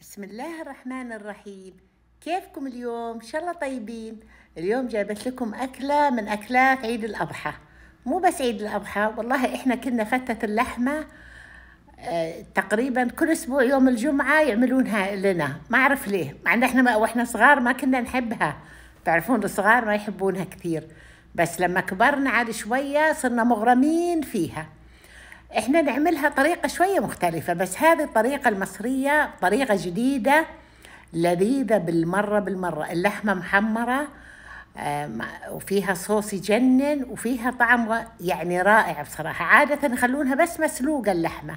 بسم الله الرحمن الرحيم. كيفكم اليوم؟ إن شاء الله طيبين. اليوم جايبت لكم أكلة من أكلات عيد الأضحى. مو بس عيد الأضحى والله إحنا كنا فتة اللحمة آه، تقريبا كل أسبوع يوم الجمعة يعملونها لنا. ما أعرف ليه. مع أن إحنا ما وإحنا صغار ما كنا نحبها. تعرفون الصغار ما يحبونها كثير. بس لما كبرنا عاد شوية صرنا مغرمين فيها. إحنا نعملها طريقة شوية مختلفة بس هذه الطريقة المصرية طريقة جديدة لذيذة بالمرة بالمرة. اللحمة محمرة وفيها صوص يجنن وفيها طعم يعني رائع بصراحة. عادة يخلونها بس مسلوقة اللحمة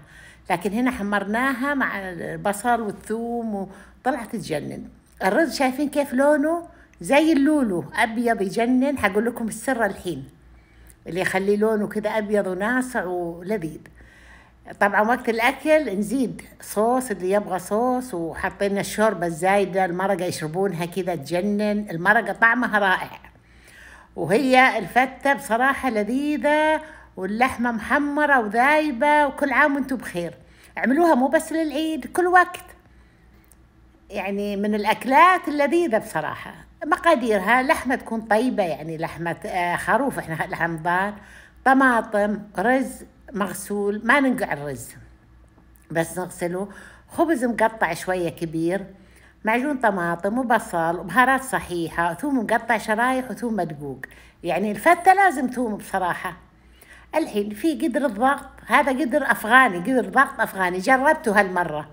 لكن هنا حمرناها مع البصل والثوم وطلعت تجنن. الرز شايفين كيف لونه؟ زي اللولو أبيض يجنن. حقول لكم السر الحين. اللي يخلي لونه كده أبيض وناصع ولذيذ طبعا وقت الأكل نزيد صوص اللي يبغى صوص وحطينا الشوربة الزايدة المرقة يشربونها كده تجنن المرقة طعمها رائع. وهي الفتة بصراحة لذيذة واللحمة محمرة وذايبة وكل عام وأنتم بخير. اعملوها مو بس للعيد كل وقت. يعني من الأكلات اللذيذة بصراحة. مقاديرها لحمة تكون طيبة يعني لحمة آه، خروف إحنا لحم ضان طماطم رز مغسول ما ننقع الرز بس نغسله. خبز مقطع شوية كبير معجون طماطم وبصل وبهارات صحيحة ثوم مقطع شرايح وثوم مدقوق. يعني الفتة لازم ثوم بصراحة. الحين في قدر الضغط هذا قدر أفغاني قدر ضغط أفغاني جربته هالمرة.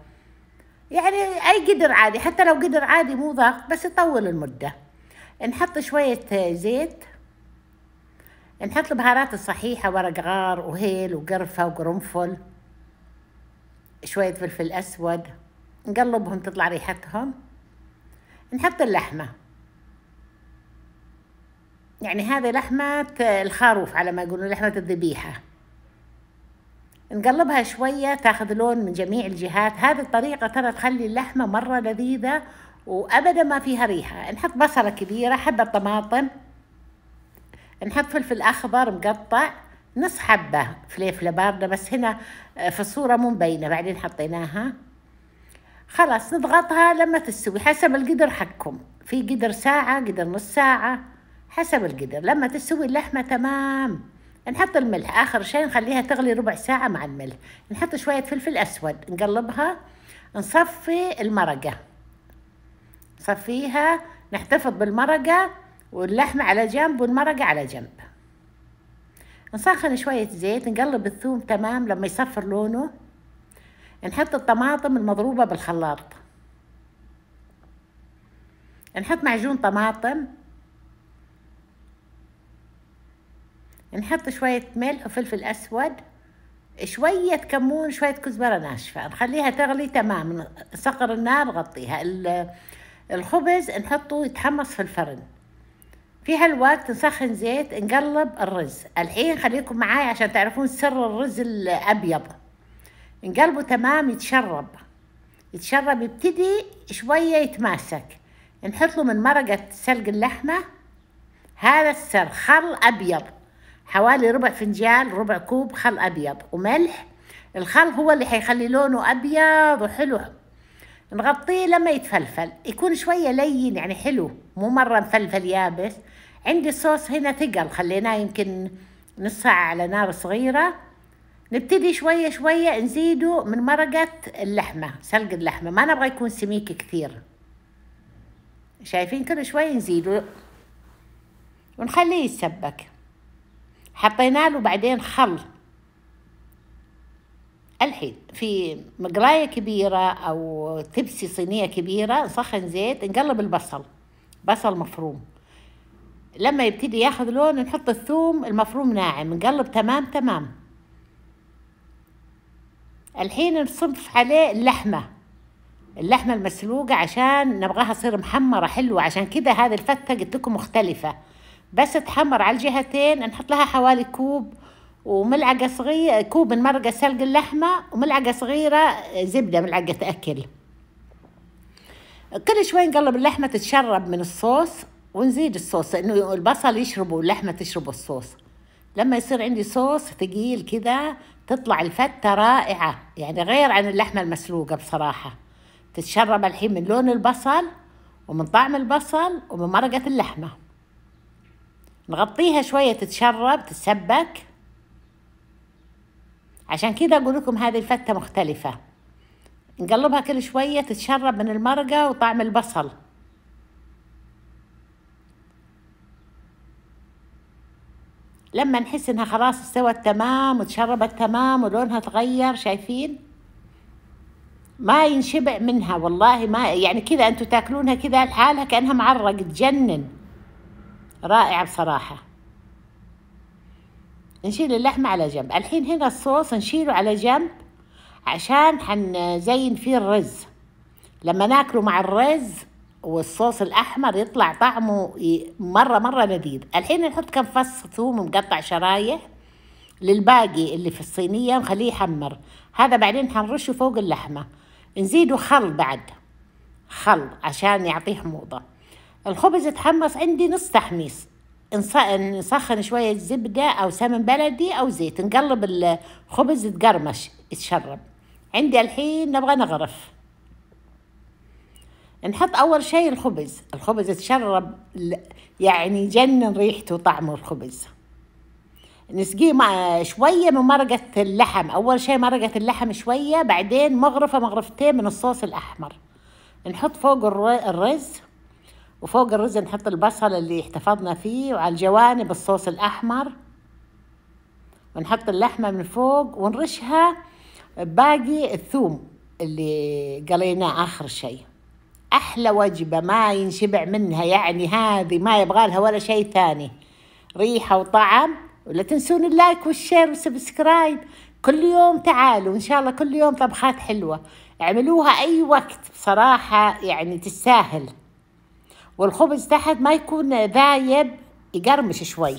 يعني أي قدر عادي حتى لو قدر عادي مو ضغط بس يطول المدة. نحط شوية زيت نحط البهارات الصحيحة ورق غار وهيل وقرفة وقرنفل شوية فلفل أسود نقلبهم تطلع ريحتهم. نحط اللحمة. يعني هذه لحمة الخروف على ما يقولون لحمة الذبيحة. نقلبها شوية تاخذ لون من جميع الجهات. هذه الطريقة ترى تخلي اللحمة مرة لذيذة وأبدا ما فيها ريحة. نحط بصلة كبيرة حبة طماطم نحط فلفل أخضر مقطع نص حبة فليفلة باردة بس هنا في الصورة مو مبينة بعدين حطيناها. خلاص نضغطها لما تستوي حسب القدر حقكم. في قدر ساعة قدر نص ساعة حسب القدر. لما تستوي اللحمة تمام. نحط الملح. آخر شيء نخليها تغلي ربع ساعة مع الملح. نحط شوية فلفل أسود. نقلبها. نصفي المرقة. نصفيها. نحتفظ بالمرقة واللحمة على جنب والمرقة على جنب. نسخن شوية زيت. نقلب الثوم تمام لما يصفر لونه. نحط الطماطم المضروبة بالخلاط. نحط معجون طماطم. نحط شوية ملح وفلفل أسود شوية كمون شوية كزبرة ناشفة. نخليها تغلي تمام. نسقر النار نغطيها. ال- الخبز نحطه يتحمص في الفرن. في هالوقت نسخن زيت نقلب الرز. الحين خليكم معاي عشان تعرفون سر الرز الأبيض. نقلبه تمام يتشرب. يتشرب يبتدي شوية يتماسك. نحط له من مرقة سلق اللحمة. هذا السر خل أبيض. حوالي ربع فنجان ربع كوب خل أبيض وملح. الخل هو اللي حيخلي لونه أبيض وحلو. نغطيه لما يتفلفل. يكون شوية لين يعني حلو مو مرة مفلفل يابس. عندي الصوص هنا ثقل خليناه يمكن نص ساعة على نار صغيرة. نبتدي شوية شوية نزيده من مرقة اللحمة سلق اللحمة. ما نبغى يكون سميك كثير. شايفين كل شوي نزيده. ونخليه يتسبك. حطينا له بعدين خل. الحين في مقلاية كبيرة أو تبسي صينية كبيرة نسخن زيت نقلب البصل. بصل مفروم. لما يبتدي ياخذ لون نحط الثوم المفروم ناعم نقلب تمام تمام. الحين نصف عليه اللحمة. اللحمة المسلوقة عشان نبغاها تصير محمرة حلوة. عشان كده هذه الفتة قلت لكم مختلفة. بس تحمر على الجهتين نحط لها حوالي كوب وملعقة صغيرة كوب من مرقة سلق اللحمة وملعقة صغيرة زبدة ملعقة أكل. كل شوي نقلب اللحمة تتشرب من الصوص ونزيد الصوص إنه البصل يشربه واللحمة تشرب الصوص. لما يصير عندي صوص ثقيل كذا تطلع الفتة رائعة يعني غير عن اللحمة المسلوقة بصراحة. تتشرب الحين من لون البصل ومن طعم البصل ومن مرقة اللحمة. نغطيها شوية تتشرب تتسبك. عشان كذا أقول لكم هذه الفتة مختلفة. نقلبها كل شوية تتشرب من المرقة وطعم البصل. لما نحس إنها خلاص استوت تمام وتشربت تمام ولونها تغير شايفين؟ ما ينشبع منها والله ما يعني كذا أنتوا تاكلونها كذا لحالها كأنها معرق تجنن. رائعة بصراحة. نشيل اللحمة على جنب. الحين هنا الصوص نشيله على جنب عشان حنزين فيه الرز. لما ناكله مع الرز والصوص الأحمر يطلع طعمه مرة مرة لذيذ. الحين نحط كم فص ثوم مقطع شرايح للباقي اللي في الصينية نخليه يحمر. هذا بعدين حنرشه فوق اللحمة. نزيده خل بعد. خل عشان يعطيه حموضة الخبز يتحمص عندي نص تحميص. نسخن شوية زبدة أو سمن بلدي أو زيت نقلب الخبز يتقرمش يتشرب. عندي الحين نبغى نغرف. نحط أول شيء الخبز. الخبز يتشرب يعني يجنن ريحته وطعمه الخبز. نسقيه مع شوية من مرقة اللحم. أول شيء مرقة اللحم شوية بعدين مغرفة مغرفتين من الصوص الأحمر. نحط فوق الرز. وفوق الرز نحط البصل اللي احتفظنا فيه وعلى الجوانب الصوص الأحمر. ونحط اللحمة من فوق ونرشها باقي الثوم اللي قليناه آخر شيء. أحلى وجبة ما ينشبع منها يعني هذه ما يبغى لها ولا شيء ثاني. ريحة وطعم ولا تنسون ال like وال share وال subscribe. كل يوم تعالوا إن شاء الله كل يوم طبخات حلوة. اعملوها أي وقت بصراحة يعني تستاهل. والخبز تحت ما يكون ذايب يقرمش شوي.